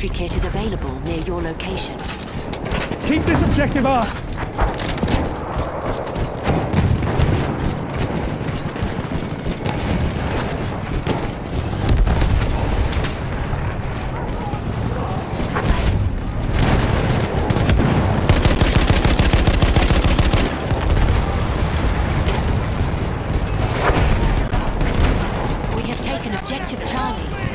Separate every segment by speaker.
Speaker 1: entry kit is available near your location.
Speaker 2: Keep this objective ours.
Speaker 1: We have taken objective Charlie.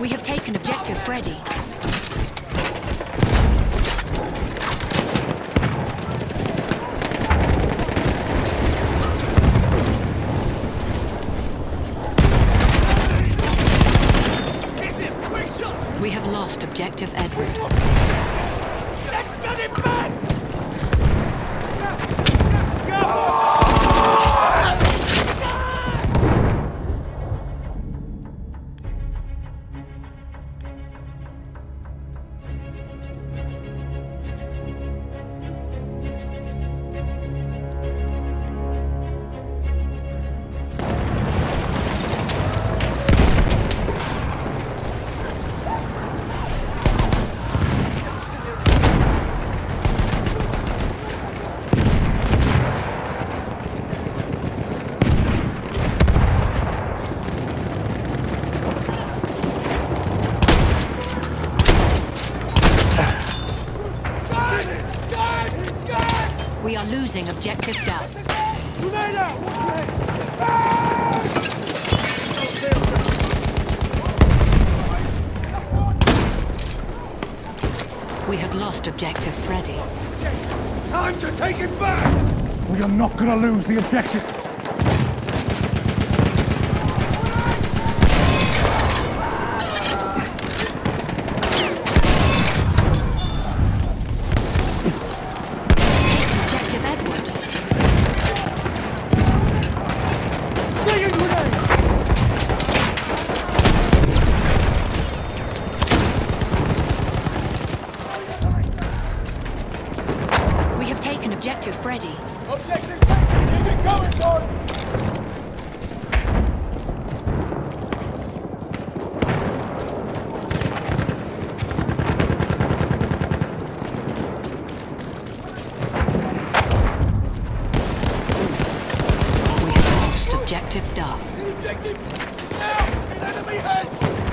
Speaker 1: We have taken objective Freddy. We have lost objective Edward. Losing objective! We have lost objective Freddy.
Speaker 2: Time to take it back! We are not gonna lose the objective.
Speaker 1: Taken objective Freddy.
Speaker 2: Objective taken! Keep it going, son!
Speaker 1: We have lost objective Duff.
Speaker 2: The objective is now in enemy hands!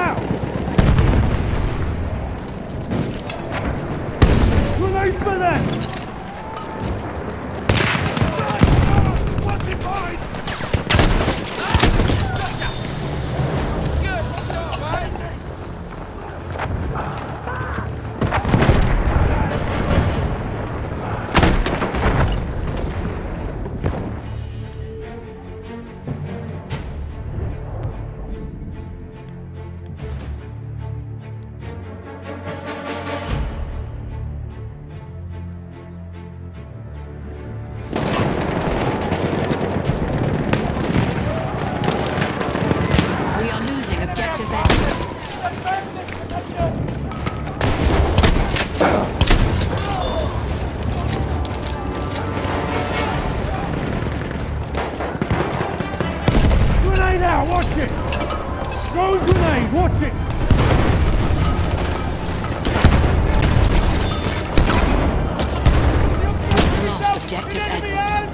Speaker 2: Out! Grenades for them! Grenade! Watch it! Throw grenade! Watch it!
Speaker 1: Lost objective Edward.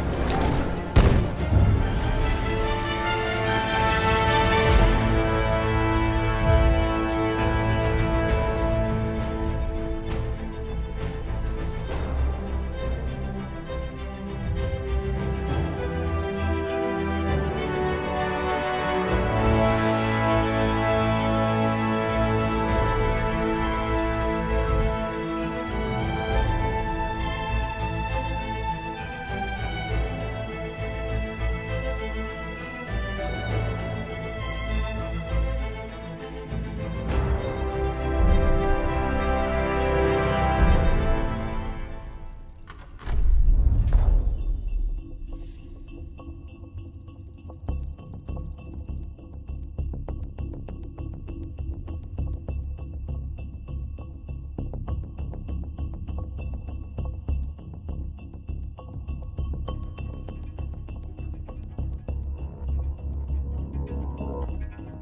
Speaker 1: フフフ。